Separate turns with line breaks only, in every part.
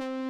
Thank you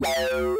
Bye.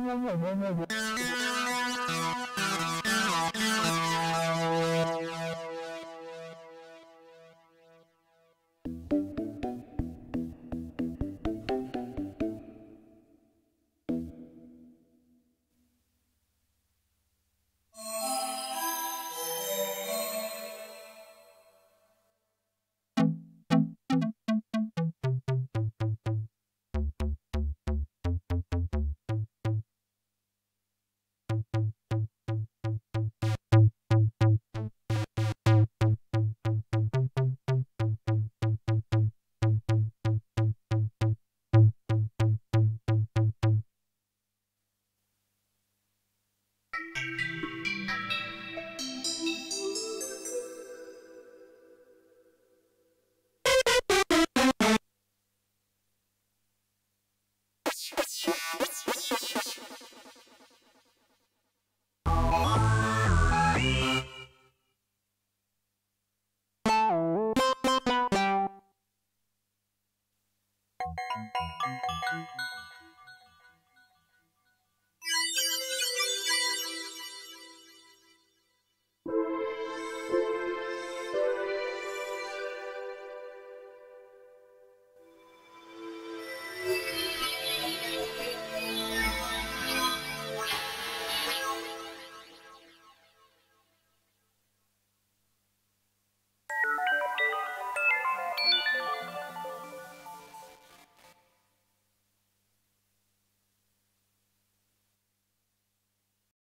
no, no, no, no, no. Música